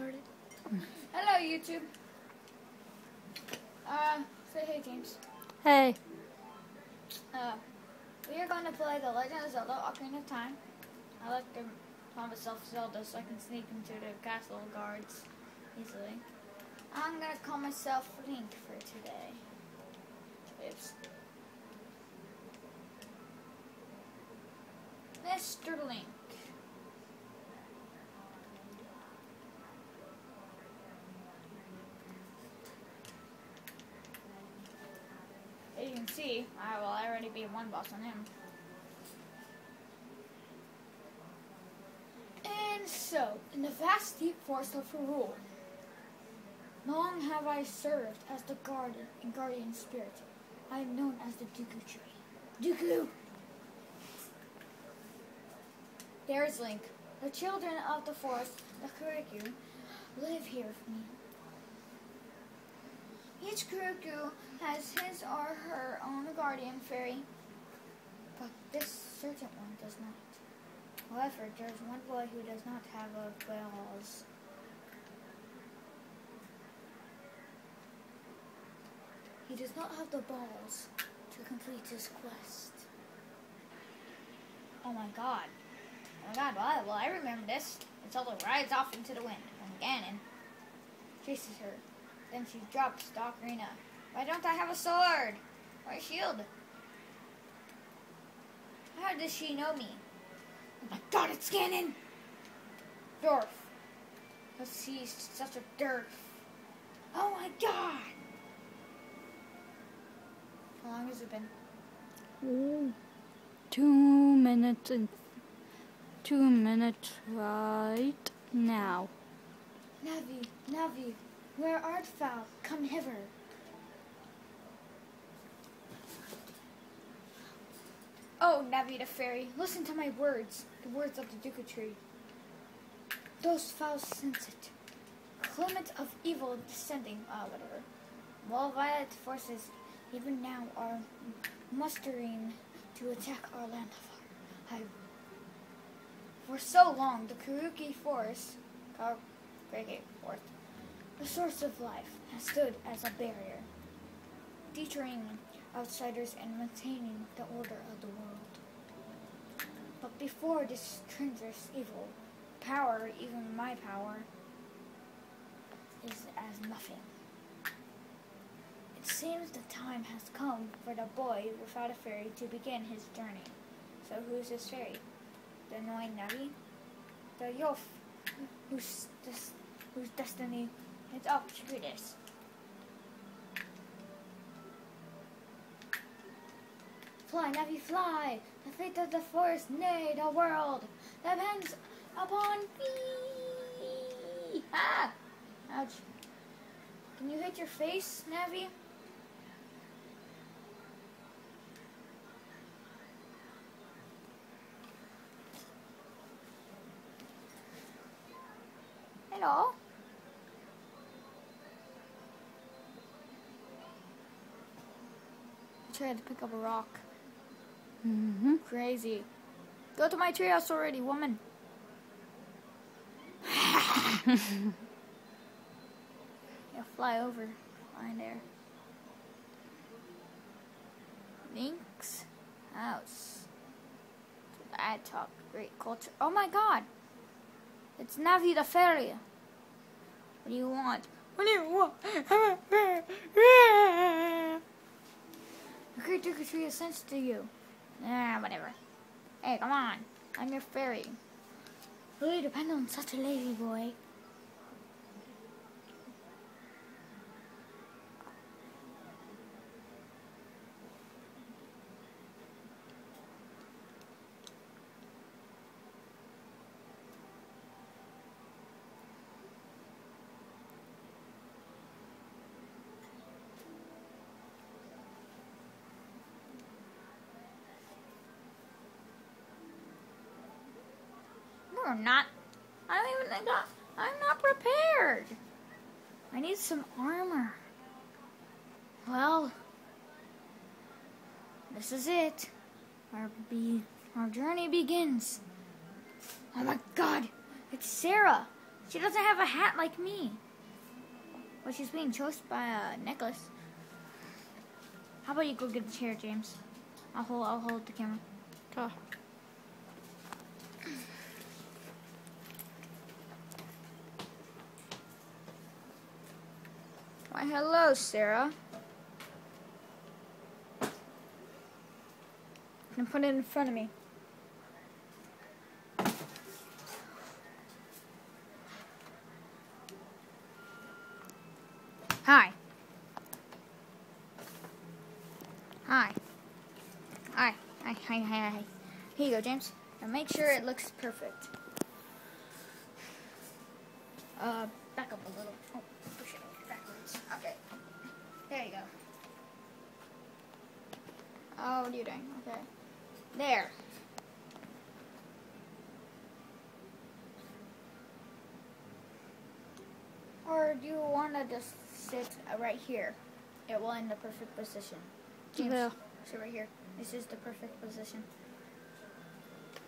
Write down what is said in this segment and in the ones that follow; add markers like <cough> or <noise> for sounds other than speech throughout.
started. <laughs> Hello, YouTube. Uh, say hey, James. Hey. Uh, we are going to play The Legend of Zelda Ocarina of Time. I like to call myself Zelda so I can sneak into the castle guards easily. I'm going to call myself Link for today. Oops. Mr. Link. See, I will already be one boss on him. And so, in the vast deep forest of Hyrule, long have I served as the guardian and guardian spirit. I am known as the Deku Tree. Deku! There is Link. The children of the forest, the Kokiri, live here with me. Each Kokiri has his or her own guardian fairy, but this certain one does not. However, there's one boy who does not have a balls. He does not have the balls to complete his quest. Oh my god. Oh my god, well, well I remember this. Zelda rides off into the wind when Ganon chases her. Then she drops the ocarina. Why don't I have a sword? Or a shield? How does she know me? Oh my god, it's Ganon! Dwarf. Because he's such a derf. Oh my god! How long has it been? Ooh. Two minutes and two minutes right now. Navi, Navi, where art thou? Come hither. Oh, Navi the fairy, listen to my words, the words of the tree. Those foul sense it. Clement of evil descending, ah, whatever. While violent forces even now are mustering to attack our land of Hyrule. For so long, the Kokiri Forest, Kokiri Forest, the source of life, has stood as a barrier, deterring outsiders and maintaining the order of the world. But before this treacherous evil, power, even my power, is as nothing. It seems the time has come for the boy without a fairy to begin his journey. So who's this fairy? The annoying Navi? The Yof, whose, des- whose destiny is up to this. Fly, Navi, fly! The fate of the forest, nay, the world, depends upon me! Ah! Ouch. Can you hit your face, Navi? Hello? I tried to pick up a rock. Mm-hmm. Crazy. Go to my treehouse already, woman. <laughs> Yeah, fly over. Fly in there. Link's house. I talk great culture. Oh my god! It's Navi the fairy. What do you want? What do you want? <laughs> The great Deku tree is sense to you. Ah, whatever. Hey, come on. I'm your fairy. You depend on such a lazy boy? I'm not. I don't even think I, I'm not prepared. I need some armor. Well, this is it. Our be our journey begins. Oh my God! It's Sarah. She doesn't have a hat like me. Well, she's being chased by a necklace. How about you go get the chair, James? I'll hold. I'll hold the camera. Okay. Why, hello, Sarah. And put it in front of me. Hi. Hi. Hi. Hi, hi, hi, hi. Here you go, James. Now make sure it looks perfect. Uh, back up a little. Oh, There you go. Oh, what are you doing? Okay. There. Or do you want to just sit right here? It will in the perfect position. James, Yeah. sit right here. This is the perfect position.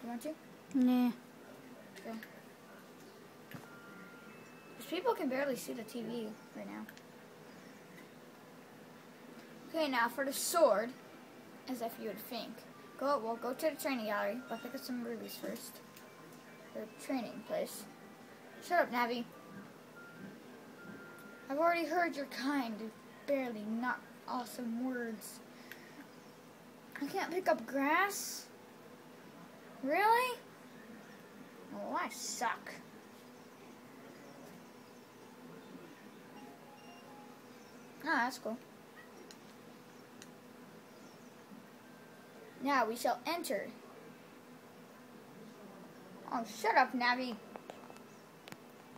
You want to? Nah. Go. Because people can barely see the TV right now. Okay, now for the sword, as if you would think. Go, well, go to the training gallery, but pick up some rubies first. The training place. Shut up, Navi. I've already heard your kind, barely not awesome words. I can't pick up grass? Really? Oh, I suck. Oh, that's cool. Now we shall enter. Oh, shut up, Navi.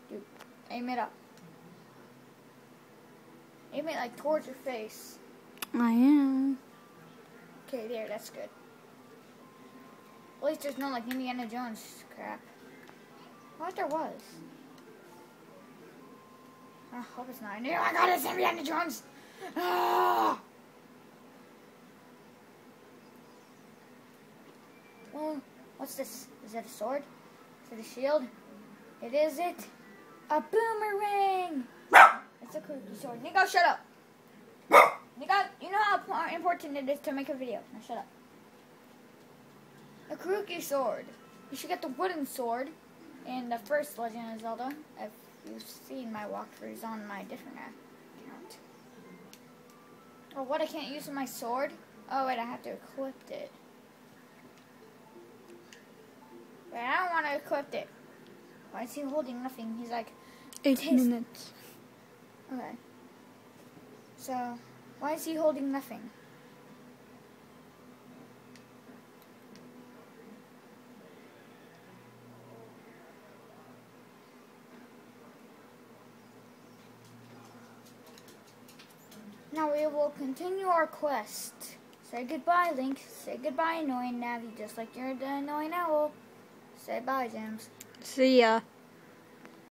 Dude, aim it up. Aim it like towards your face. I am. Okay, there, that's good. At least there's no like Indiana Jones crap. What there was. I hope it's not. Oh my god, it's Indiana Jones! Ah! Well, what's this? Is it a sword? Is it a shield? It is it. A boomerang! It's a cookie sword. Nico, shut up! Nico, you know how important it is to make a video. Now shut up. A Kokiri sword. You should get the wooden sword in the first Legend of Zelda. If you've seen my walkthroughs on my different account. Oh, what? I can't use my sword? Oh, wait, I have to equip it. I don't want to equip it. Why is he holding nothing? He's like, Eight Taste- minutes. okay. So, why is he holding nothing? Now we will continue our quest. Say goodbye, Link. Say goodbye, annoying Navi, just like you're the annoying owl. Say bye, James. See ya.